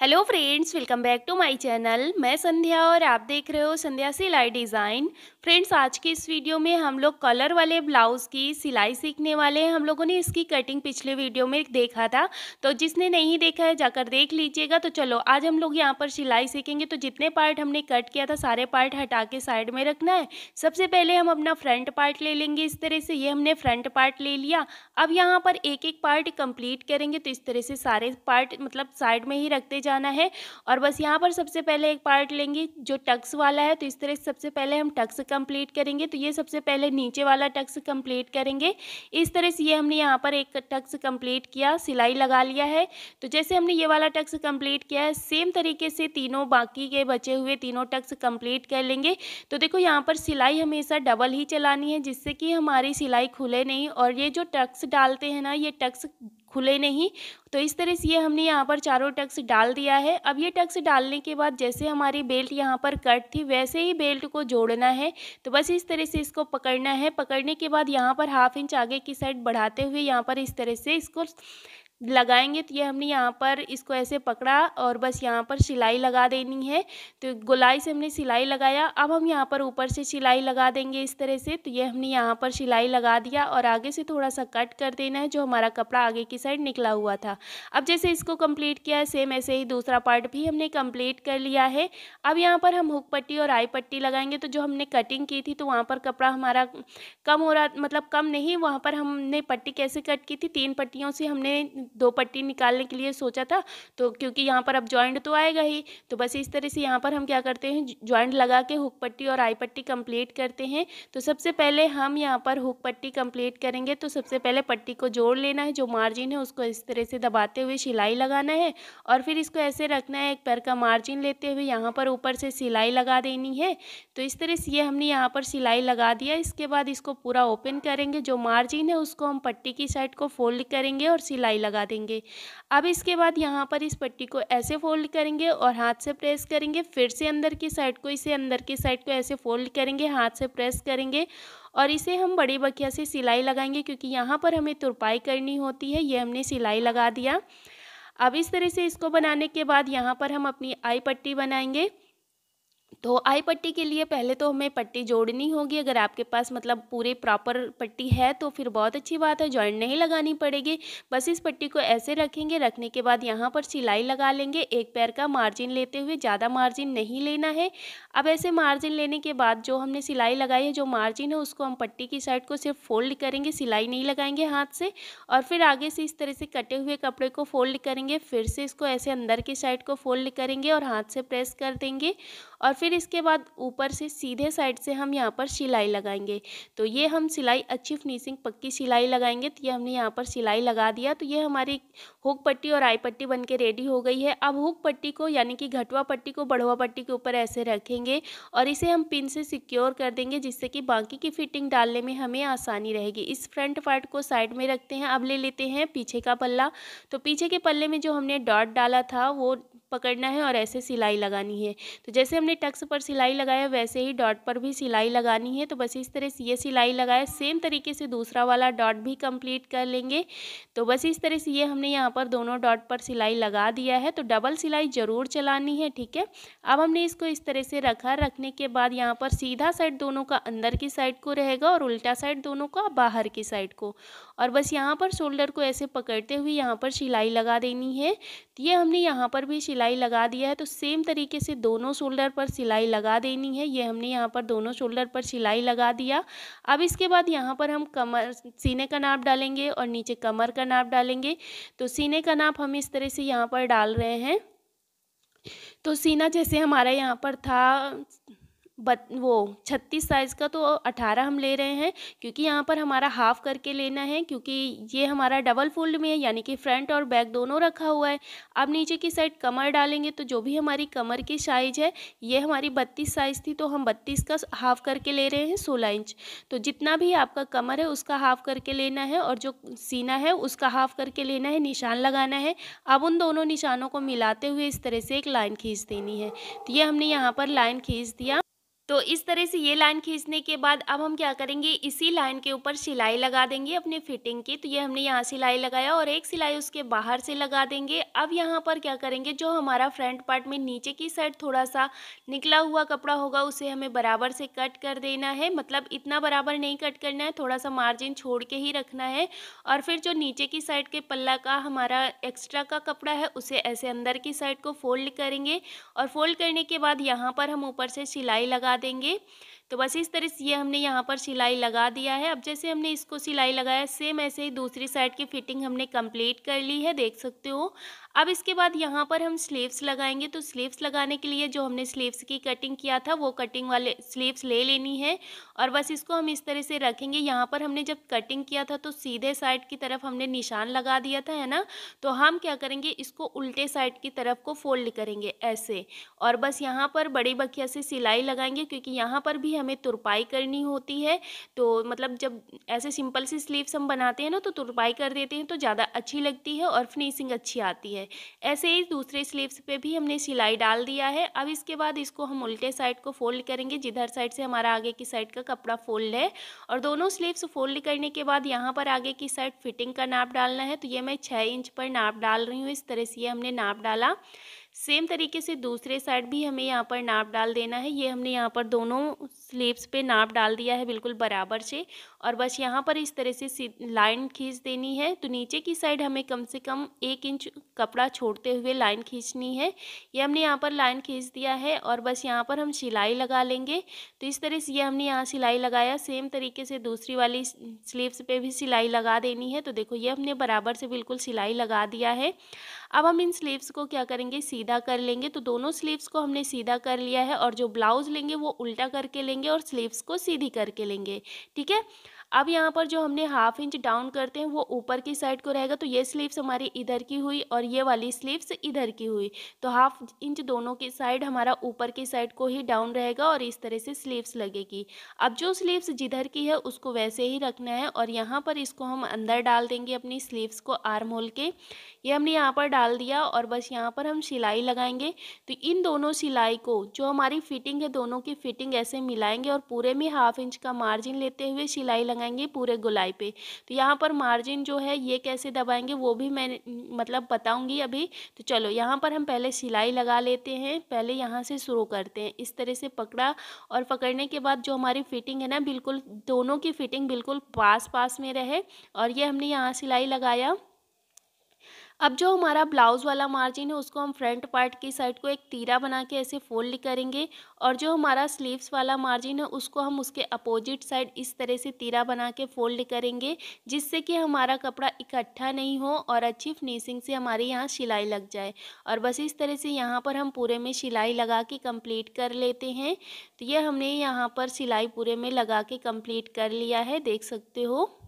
Hello friends welcome back to my channel मैं संध्या और आप देख रहे हो संध्या सिलाई डिज़ाइन। फ्रेंड्स आज की इस वीडियो में हम लोग कलर वाले ब्लाउज़ की सिलाई सीखने वाले हैं। हम लोगों ने इसकी कटिंग पिछले वीडियो में देखा था। तो जिसने नहीं देखा है, जाकर देख लीजिएगा। तो चलो, आज हम लोग यहाँ पर सिलाई सीखेंगे। तो जितने पार्ट हमने कट किया था, सारे पार्ट हटा के साइड में रखना है। सबसे पहले हम अपना फ्रंट पार्ट ले लेंगे इस तरह से। ये हमने फ्रंट पार्ट ले लिया। अब यहाँ पर एक एक पार्ट कंप्लीट करेंगे। तो इस तरह से सारे पार्ट मतलब साइड में ही रखते जाना है। और बस यहाँ पर सबसे पहले एक पार्ट लेंगे जो टक्स वाला है तो इस तरह सबसे पहले हम टक्स कंप्लीट करेंगे तो ये सबसे पहले नीचे वाला टक्स कंप्लीट करेंगे। इस तरह से ये हमने यहाँ पर एक टक्स कंप्लीट किया, सिलाई लगा लिया है। तो जैसे हमने ये वाला टक्स कंप्लीट किया है सेम तरीके से तीनों बाकी के बचे हुए तीनों टक्स कंप्लीट कर लेंगे। तो देखो यहाँ पर सिलाई हमेशा डबल ही चलानी है, जिससे कि हमारी सिलाई खुले नहीं। और ये जो टक्स डालते हैं ना, ये टक्स खुले नहीं। तो इस तरह से ये हमने यहाँ पर चारों टक्स डाल दिया है। अब ये टक्स डालने के बाद जैसे हमारी बेल्ट यहाँ पर कट थी, वैसे ही बेल्ट को जोड़ना है। तो बस इस तरह से इसको पकड़ना है। पकड़ने के बाद यहाँ पर हाफ़ इंच आगे की साइड बढ़ाते हुए यहाँ पर इस तरह से इसको लगाएँगे तो ये हमने यहाँ पर इसको ऐसे पकड़ा और बस यहाँ पर सिलाई लगा देनी है। तो गोलाई से हमने सिलाई लगाया। अब हम यहाँ पर ऊपर से सिलाई लगा देंगे इस तरह से। तो ये हमने यहाँ पर सिलाई लगा दिया और आगे से थोड़ा सा कट कर देना है, जो हमारा कपड़ा आगे की साइड निकला हुआ था। अब जैसे इसको कंप्लीट किया सेम ऐसे ही दूसरा पार्ट भी हमने कंप्लीट कर लिया है। अब यहाँ पर हम हुक पट्टी और आई पट्टी लगाएँगे। तो जो हमने कटिंग की थी तो वहाँ पर कपड़ा हमारा कम हो रहा मतलब कम नहीं, वहाँ पर हमने पट्टी कैसे कट की थी, तीन पट्टियों से हमने दो पट्टी निकालने के लिए सोचा था तो क्योंकि यहाँ पर अब जॉइंट तो आएगा ही तो बस इस तरह से यहाँ पर हम क्या करते हैं जॉइंट लगा के हुक पट्टी और आई पट्टी कंप्लीट करते हैं। तो सबसे पहले हम यहाँ पर हुक पट्टी कंप्लीट करेंगे तो सबसे पहले पट्टी को जोड़ लेना है, जो मार्जिन है उसको इस तरह से दबाते हुए सिलाई लगाना है, और फिर इसको ऐसे रखना है, एक पैर का मार्जिन लेते हुए यहाँ पर ऊपर से सिलाई लगा देनी है। तो इस तरह से ये हमने यहाँ पर सिलाई लगा दिया, इसके बाद इसको पूरा ओपन करेंगे, जो मार्जिन है उसको हम पट्टी की साइड को फोल्ड करेंगे और सिलाई लगा देंगे। अब इसके बाद यहाँ पर इस पट्टी को ऐसे फोल्ड करेंगे और हाथ से प्रेस करेंगे, फिर से अंदर की साइड को, इसे अंदर की साइड को ऐसे फोल्ड करेंगे, हाथ से प्रेस करेंगे और इसे हम बड़ी बखिया से सिलाई लगाएँगे क्योंकि यहाँ पर हमें तुरपाई करनी होती है, ये हमने सिलाई लगा दिया। अब इस तरह से इसको बनाने के बाद यहाँ पर हम अपनी आई पट्टी बनाएँगे। तो आई पट्टी के लिए पहले तो हमें पट्टी जोड़नी होगी, अगर आपके पास मतलब पूरे प्रॉपर पट्टी है तो फिर बहुत अच्छी बात है, जॉइंट नहीं लगानी पड़ेगी। बस इस पट्टी को ऐसे रखेंगे, रखने के बाद यहाँ पर सिलाई लगा लेंगे। एक पैर का मार्जिन लेते हुए ज़्यादा मार्जिन नहीं लेना है। अब ऐसे मार्जिन लेने के बाद जो हमने सिलाई लगाई है, जो मार्जिन है, उसको हम पट्टी की साइड को सिर्फ़ फोल्ड करेंगे, सिलाई नहीं लगाएँगे हाथ से। और फिर आगे से इस तरह से कटे हुए कपड़े को फोल्ड करेंगे, फिर से इसको ऐसे अंदर की साइड को फोल्ड करेंगे और हाथ से प्रेस कर देंगे। और फिर इसके बाद ऊपर से सीधे साइड से हम यहाँ पर सिलाई लगाएँगे। तो ये हम सिलाई अच्छी फिनिशिंग पक्की सिलाई लगाएँगे। तो ये हमने यहाँ पर सिलाई लगा दिया। तो ये हमारी हुक पट्टी और आई पट्टी बन के रेडी हो गई है। अब हुक पट्टी को यानी कि घटवा पट्टी को बढ़वा पट्टी के ऊपर ऐसे रखेंगे और इसे हम पिन से सिक्योर कर देंगे, जिससे कि बाकी की फिटिंग डालने में हमें आसानी रहेगी। इस फ्रंट पार्ट को साइड में रखते हैं। अब ले लेते हैं पीछे का पल्ला। तो पीछे के पल्ले में जो हमने डॉट डाला था, वो पकड़ना है और ऐसे सिलाई लगानी है। तो जैसे हमने टक्स पर सिलाई लगाया, वैसे ही डॉट पर भी सिलाई लगानी है। तो बस इस तरह से ये सिलाई लगाया। सेम तरीके से दूसरा वाला डॉट भी कंप्लीट कर लेंगे। तो बस इस तरह से ये हमने यहाँ पर दोनों डॉट पर सिलाई लगा दिया है। तो डबल सिलाई ज़रूर चलानी है, ठीक है? अब हमने इसको इस तरह से रखा। रखने के बाद यहाँ पर सीधा साइड दोनों का अंदर की साइड को रहेगा और उल्टा साइड दोनों का बाहर की साइड को। और बस यहाँ पर शोल्डर को ऐसे पकड़ते हुए यहाँ पर सिलाई लगा देनी है। ये हमने यहाँ पर भी सिलाई लगा दिया है तो सेम तरीके से दोनों शोल्डर पर सिलाई लगा देनी है। ये हमने यहाँ पर दोनों शोल्डर पर सिलाई लगा दिया। अब इसके बाद यहाँ पर हम कमर, सीने का नाप डालेंगे और नीचे कमर का नाप डालेंगे। तो सीने का नाप हम इस तरह से यहाँ पर डाल रहे हैं। तो सीना जैसे हमारा यहाँ पर था बत, वो छत्तीस साइज़ का तो अठारह हम ले रहे हैं, क्योंकि यहाँ पर हमारा हाफ़ करके लेना है, क्योंकि ये हमारा डबल फोल्ड में है, यानी कि फ्रंट और बैक दोनों रखा हुआ है। अब नीचे की साइड कमर डालेंगे तो जो भी हमारी कमर की साइज़ है, ये हमारी बत्तीस साइज़ थी तो हम बत्तीस का हाफ़ करके ले रहे हैं सोलह इंच तो जितना भी आपका कमर है, उसका हाफ़ करके लेना है, और जो सीना है, उसका हाफ़ करके लेना है, निशान लगाना है। अब उन दोनों निशानों को मिलाते हुए इस तरह से एक लाइन खींच देनी है। तो ये हमने यहाँ पर लाइन खींच दिया। तो इस तरह से ये लाइन खींचने के बाद अब हम क्या करेंगे? इसी लाइन के ऊपर सिलाई लगा देंगे अपने फिटिंग की। तो ये हमने यहाँ सिलाई लगाया और एक सिलाई उसके बाहर से लगा देंगे। अब यहाँ पर क्या करेंगे? जो हमारा फ्रंट पार्ट में नीचे की साइड थोड़ा सा निकला हुआ कपड़ा होगा, उसे हमें बराबर से कट कर देना है। मतलब इतना बराबर नहीं कट करना है थोड़ा सा मार्जिन छोड़ के ही रखना है। और फिर जो नीचे की साइड के पल्ला का हमारा एक्स्ट्रा का कपड़ा है, उसे ऐसे अंदर की साइड को फोल्ड करेंगे। और फोल्ड करने के बाद यहाँ पर हम ऊपर से सिलाई लगा देंगे। तो बस इस तरह से ये हमने यहाँ पर सिलाई लगा दिया है। अब जैसे हमने इसको सिलाई लगाया सेम ऐसे ही दूसरी साइड की फिटिंग हमने कंप्लीट कर ली है, देख सकते हो। अब इसके बाद यहाँ पर हम स्लीव्स लगाएँगे। तो स्लीव्स लगाने के लिए जो हमने स्लीव्स की कटिंग किया था, वो कटिंग वाले स्लीव्स ले लेनी है। और बस इसको हम इस तरह से रखेंगे। यहाँ पर हमने जब कटिंग किया था तो सीधे साइड की तरफ़ हमने निशान लगा दिया था, है ना? तो हम क्या करेंगे, इसको उल्टे साइड की तरफ़ को फोल्ड करेंगे ऐसे। और बस यहाँ पर बड़ी बखिया से सिलाई लगाएँगे, क्योंकि यहाँ पर भी हमें तुरपाई करनी होती है। तो मतलब जब ऐसे सिंपल सी स्लीव्स हम बनाते हैं ना तो तुरपाई कर देते हैं तो ज़्यादा अच्छी लगती है और फिनिशिंग अच्छी आती है। है। ऐसे ही दूसरे स्लीव्स पे भी हमने सिलाई डाल दिया है। अब इसके बाद इसको हम उल्टे साइड को फोल्ड करेंगे, जिधर साइड से हमारा आगे की साइड का कपड़ा फोल्ड है। और दोनों स्लीव्स फोल्ड करने के बाद यहाँ पर आगे की साइड फिटिंग का नाप डालना है। तो ये मैं छः इंच पर नाप डाल रही हूँ, इस तरह से ये हमने नाप डाला। सेम तरीके से दूसरे साइड भी हमें यहाँ पर नाप डाल देना है। ये हमने यहाँ पर दोनों स्लीव्स पे नाप डाल दिया है बिल्कुल बराबर से। और बस यहाँ पर इस तरह से लाइन खींच देनी है। तो नीचे की साइड हमें कम से कम एक इंच कपड़ा छोड़ते हुए लाइन खींचनी है। ये हमने यहाँ पर लाइन खींच दिया है और बस यहाँ पर हम सिलाई लगा लेंगे। तो इस तरह से ये हमने यहाँ सिलाई लगाया। सेम तरीके से दूसरी वाली स्लीव्स पर भी सिलाई लगा देनी है। तो देखो ये हमने बराबर से बिल्कुल सिलाई लगा दिया है। अब हम इन स्लीव्स को क्या करेंगे? सीधा कर लेंगे। तो दोनों स्लीव्स को हमने सीधा कर लिया है और जो ब्लाउज़ लेंगे वो उल्टा करके लेंगे और स्लीव्स को सीधी करके लेंगे। ठीक है? अब यहाँ पर जो हमने हाफ़ इंच डाउन करते हैं, वो ऊपर की साइड को रहेगा तो ये स्लीव्स हमारी इधर की हुई और ये वाली स्लीव्स इधर की हुई। तो हाफ़ इंच दोनों की साइड हमारा ऊपर की साइड को ही डाउन रहेगा और इस तरह से स्लीव्स लगेगी। अब जो स्लीव्स जिधर की है, उसको वैसे ही रखना है और यहाँ पर इसको हम अंदर डाल देंगे अपनी स्लीव्स को आर्म होल के। ये हमने यहाँ पर डाल दिया और बस यहाँ पर हम सिलाई लगाएँगे। तो इन दोनों सिलाई को, जो हमारी फिटिंग है, दोनों की फिटिंग ऐसे मिलाएँगे और पूरे में हाफ़ इंच का मार्जिन लेते हुए सिलाई लगाएँगे पूरे गुलाई पे। तो यहाँ पर मार्जिन जो है, ये कैसे दबाएँगे, वो भी मैं मतलब बताऊँगी अभी। तो चलो, यहाँ पर हम पहले सिलाई लगा लेते हैं, पहले यहाँ से शुरू करते हैं। इस तरह से पकड़ा और पकड़ने के बाद जो हमारी फिटिंग है ना, बिल्कुल, दोनों की फिटिंग बिल्कुल पास पास में रहे। और ये हमने यहाँ सिलाई लगाया। अब जो हमारा ब्लाउज़ वाला मार्जिन है, उसको हम फ्रंट पार्ट की साइड को एक तीरा बना के ऐसे फोल्ड करेंगे और जो हमारा स्लीव्स वाला मार्जिन है, उसको हम उसके अपोजिट साइड इस तरह से तीरा बना के फोल्ड करेंगे, जिससे कि हमारा कपड़ा इकट्ठा नहीं हो और अच्छी फिनिशिंग से हमारे यहाँ सिलाई लग जाए। और बस इस तरह से यहाँ पर हम पूरे में सिलाई लगा के कंप्लीट कर लेते हैं। तो ये हमने यहाँ पर सिलाई पूरे में लगा के कंप्लीट कर लिया है, देख सकते हो।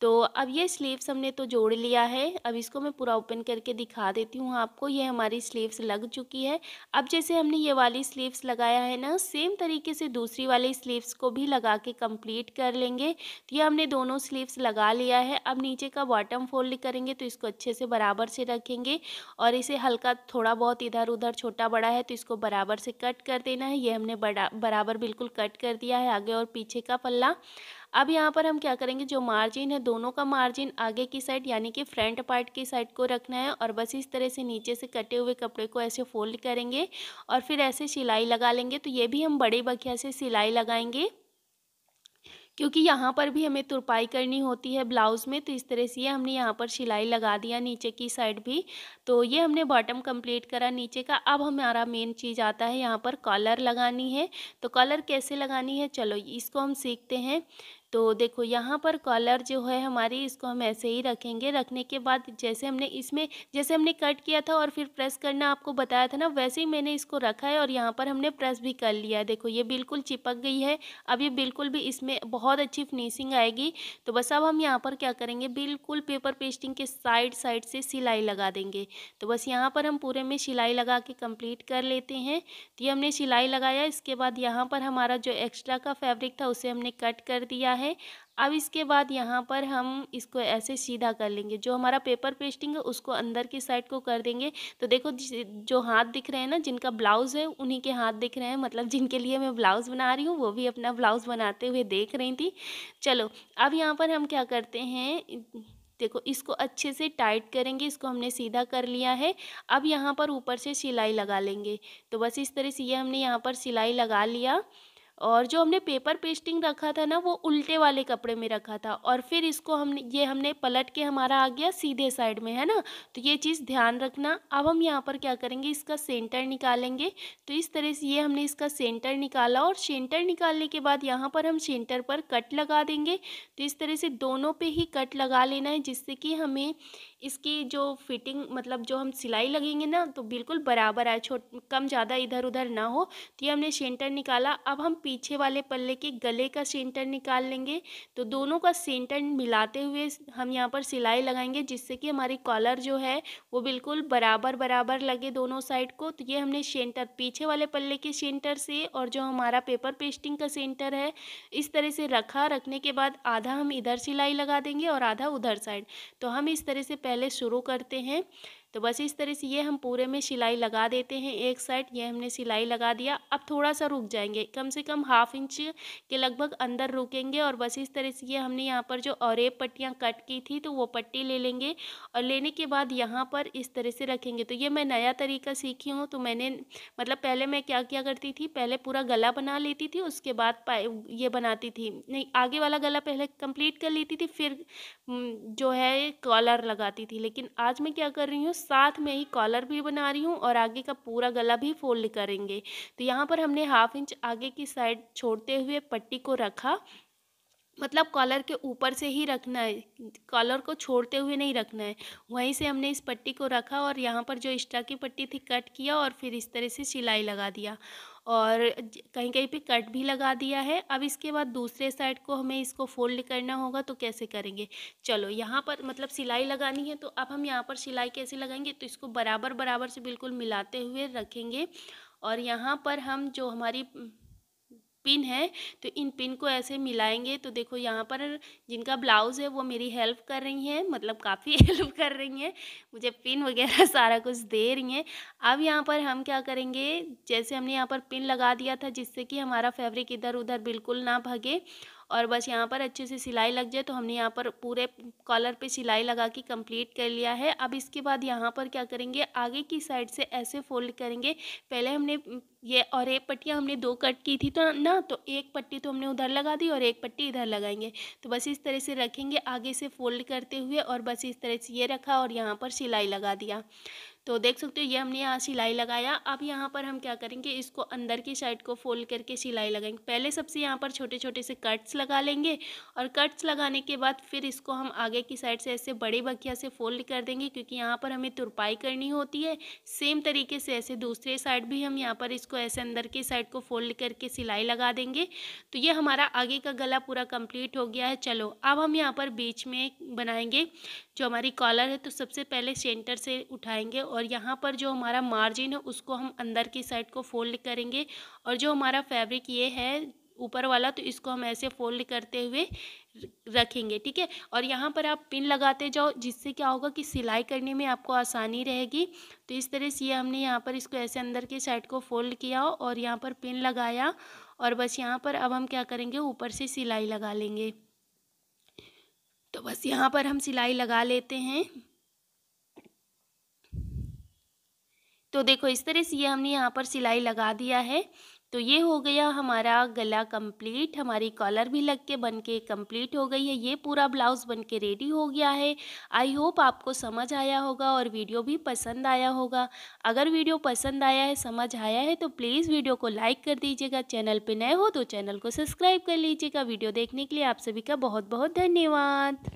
तो अब ये स्लीव्स हमने तो जोड़ लिया है। अब इसको मैं पूरा ओपन करके दिखा देती हूँ आपको। ये हमारी स्लीव्स लग चुकी है। अब जैसे हमने ये वाली स्लीव्स लगाया है ना सेम तरीके से दूसरी वाली स्लीव्स को भी लगा के कंप्लीट कर लेंगे। तो ये हमने दोनों स्लीव्स लगा लिया है। अब नीचे का बॉटम फोल्ड करेंगे तो इसको अच्छे से बराबर से रखेंगे और इसे हल्का थोड़ा बहुत इधर उधर छोटा बड़ा है तो इसको बराबर से कट कर देना है। ये हमने बड़ा, बराबर बिल्कुल कट कर दिया है आगे और पीछे का पल्ला। अब यहाँ पर हम क्या करेंगे, जो मार्जिन है, दोनों का मार्जिन आगे की साइड यानी कि फ्रंट पार्ट की साइड को रखना है और बस इस तरह से नीचे से कटे हुए कपड़े को ऐसे फोल्ड करेंगे और फिर ऐसे सिलाई लगा लेंगे। तो ये भी हम बड़े बखिया से सिलाई लगाएँगे, क्योंकि यहाँ पर भी हमें तुरपाई करनी होती है ब्लाउज़ में। तो इस तरह से ये हमने यहाँ पर सिलाई लगा दिया नीचे की साइड भी। तो ये हमने बॉटम कंप्लीट करा नीचे का। अब हमारा मेन चीज़ आता है यहाँ पर कॉलर लगानी है। तो कॉलर कैसे लगानी है? चलो, इसको हम सीखते हैं। तो देखो यहाँ पर कॉलर जो है हमारी इसको हम ऐसे ही रखेंगे। रखने के बाद जैसे हमने इसमें, जैसे हमने कट किया था और फिर प्रेस करना आपको बताया था ना, वैसे ही मैंने इसको रखा है और यहाँ पर हमने प्रेस भी कर लिया है। देखो ये बिल्कुल चिपक गई है। अब ये बिल्कुल भी इसमें बहुत अच्छी फिनिशिंग आएगी। तो बस अब हम यहाँ पर क्या करेंगे? बिल्कुल पेपर पेस्टिंग के साइड साइड से सिलाई लगा देंगे। तो बस यहाँ पर हम पूरे में सिलाई लगा के कंप्लीट कर लेते हैं। तो ये हमने सिलाई लगाया, इसके बाद यहाँ पर हमारा जो एक्स्ट्रा का फैब्रिक था उसे हमने कट कर दिया है। है। अब इसके बाद यहाँ पर हम इसको ऐसे सीधा कर लेंगे। जो हमारा पेपर पेस्टिंग है, उसको अंदर की साइड को कर देंगे। तो देखो जो हाथ दिख रहे हैं ना, जिनका ब्लाउज़ है, उन्हीं के हाथ दिख रहे हैं। मतलब जिनके लिए मैं ब्लाउज़ बना रही हूँ, वो भी अपना ब्लाउज़ बनाते हुए देख रही थी। चलो, अब यहाँ पर हम क्या करते हैं, देखो इसको अच्छे से टाइट करेंगे, इसको हमने सीधा कर लिया है। अब यहाँ पर ऊपर से सिलाई लगा लेंगे। तो बस इस तरह से ये हमने यहाँ पर सिलाई लगा लिया। और जो हमने पेपर पेस्टिंग रखा था ना, वो उल्टे वाले कपड़े में रखा था और फिर इसको हमने, ये हमने पलट के हमारा आ गया सीधे साइड में, है ना? तो ये चीज़ ध्यान रखना। अब हम यहाँ पर क्या करेंगे, इसका सेंटर निकालेंगे। तो इस तरह से ये हमने इसका सेंटर निकाला और सेंटर निकालने के बाद यहाँ पर हम सेंटर पर कट लगा देंगे। तो इस तरह से दोनों पे ही कट लगा लेना है, जिससे कि हमें इसकी जो फिटिंग मतलब जो हम सिलाई लगेंगे ना तो बिल्कुल बराबर आए, छोट, कम ज़्यादा इधर उधर ना हो। तो ये हमने सेंटर निकाला। अब हम पीछे वाले पल्ले के गले का सेंटर निकाल लेंगे। तो दोनों का सेंटर मिलाते हुए हम यहाँ पर सिलाई लगाएँगे, जिससे कि हमारी कॉलर जो है, वो बिल्कुल बराबर बराबर लगे दोनों साइड को। तो ये हमने सेंटर पीछे वाले पल्ले के सेंटर से और जो हमारा पेपर पेस्टिंग का सेंटर है, इस तरह से रखा। रखने के बाद आधा हम इधर सिलाई लगा देंगे और आधा उधर साइड तो हम इस तरह से पहले शुरू करते हैं। तो बस इस तरह से ये हम पूरे में सिलाई लगा देते हैं एक साइड, ये हमने सिलाई लगा दिया। अब थोड़ा सा रुक जाएँगे, कम से कम हाफ़ इंच के लगभग अंदर रुकेंगे और बस इस तरह से ये हमने यहाँ पर जो और पट्टियाँ कट की थी तो वो पट्टी ले लेंगे और लेने के बाद यहाँ पर इस तरह से रखेंगे। तो ये मैं नया तरीका सीखी हूँ तो मैंने मतलब पहले मैं क्या किया करती थी, पहले पूरा गला बना लेती थी, उसके बाद ये बनाती थी। नहीं, आगे वाला गला पहले कंप्लीट कर लेती थी, फिर जो है कॉलर लगाती थी। लेकिन आज मैं क्या कर रही हूँ साथ में ही कॉलर भी बना रही हूँ और आगे का पूरा गला भी फोल्ड करेंगे। तो यहाँ पर हमने हाफ़ इंच आगे की साइड छोड़ते हुए पट्टी को रखा। मतलब कॉलर के ऊपर से ही रखना है। कॉलर को छोड़ते हुए नहीं रखना है। वहीं से हमने इस पट्टी को रखा और यहाँ पर जो एक्स्ट्रा की पट्टी थी कट किया और फिर इस तरह से सिलाई लगा दिया। और कहीं कहीं पे कट भी लगा दिया है। अब इसके बाद दूसरे साइड को हमें इसको फोल्ड करना होगा तो कैसे करेंगे? चलो, यहाँ पर मतलब सिलाई लगानी है तो अब हम यहाँ पर सिलाई कैसे लगाएँगे? तो इसको बराबर बराबर से बिल्कुल मिलाते हुए रखेंगे। और यहाँ पर हम जो हमारी पिन है तो इन पिन को ऐसे मिलाएँगे। तो देखो यहाँ पर जिनका ब्लाउज़ है वो मेरी हेल्प कर रही हैं मतलब काफ़ी हेल्प कर रही हैं, मुझे पिन वगैरह सारा कुछ दे रही हैं। अब यहाँ पर हम क्या करेंगे, जैसे हमने यहाँ पर पिन लगा दिया था जिससे कि हमारा फैब्रिक इधर उधर बिल्कुल ना भगे और बस यहाँ पर अच्छे से सिलाई लग जाए तो हमने यहाँ पर पूरे कॉलर पे सिलाई लगा के कंप्लीट कर लिया है। अब इसके बाद यहाँ पर क्या करेंगे? आगे की साइड से ऐसे फोल्ड करेंगे। पहले हमने ये और एक पट्टियाँ हमने दो कट की थी तो ना तो एक पट्टी तो हमने उधर लगा दी और एक पट्टी इधर लगाएँगे। तो बस इस तरह से रखेंगे आगे से फोल्ड करते हुए और बस इस तरह से ये रखा और यहाँ पर सिलाई लगा दिया। तो देख सकते हो, ये हमने यहाँ सिलाई लगाया। अब यहाँ पर हम क्या करेंगे, इसको अंदर की साइड को फोल्ड करके सिलाई लगाएँगे। पहले सबसे यहाँ पर छोटे छोटे से कट्स लगा लेंगे और कट्स लगाने के बाद फिर इसको हम आगे की साइड से ऐसे बड़े बखिया से फोल्ड कर देंगे, क्योंकि यहाँ पर हमें तुरपाई करनी होती है। सेम तरीके से ऐसे दूसरे साइड भी हम यहाँ पर इसको ऐसे अंदर की साइड को फोल्ड करके सिलाई लगा देंगे। तो ये हमारा आगे का गला पूरा कंप्लीट हो गया है। चलो, अब हम यहाँ पर बीच में बनाएँगे जो हमारी कॉलर है तो सबसे पहले सेंटर से उठाएँगे और यहाँ पर जो हमारा मार्जिन है, उसको हम अंदर की साइड को फोल्ड करेंगे और जो हमारा फैब्रिक ये है, ऊपर वाला तो इसको हम ऐसे फोल्ड करते हुए रखेंगे, ठीक है? और यहाँ पर आप पिन लगाते जाओ, जिससे क्या होगा कि सिलाई करने में आपको आसानी रहेगी। तो इस तरह से ये हमने यहाँ पर इसको ऐसे अंदर की साइड को फोल्ड किया और यहाँ पर पिन लगाया और बस यहाँ पर अब हम क्या करेंगे, ऊपर से सिलाई लगा लेंगे। तो बस यहाँ पर हम सिलाई लगा लेते हैं। तो देखो, इस तरह से ये हमने यहाँ पर सिलाई लगा दिया है। तो ये हो गया हमारा गला कंप्लीट हमारी कॉलर भी लग के बन के कंप्लीट हो गई है, ये पूरा ब्लाउज़ बन के रेडी हो गया है। आई होप आपको समझ आया होगा और वीडियो भी पसंद आया होगा। अगर वीडियो पसंद आया है, समझ आया है तो प्लीज़ वीडियो को लाइक कर दीजिएगा। चैनल पर नए हो तो चैनल को सब्सक्राइब कर लीजिएगा। वीडियो देखने के लिए आप सभी का बहुत बहुत धन्यवाद।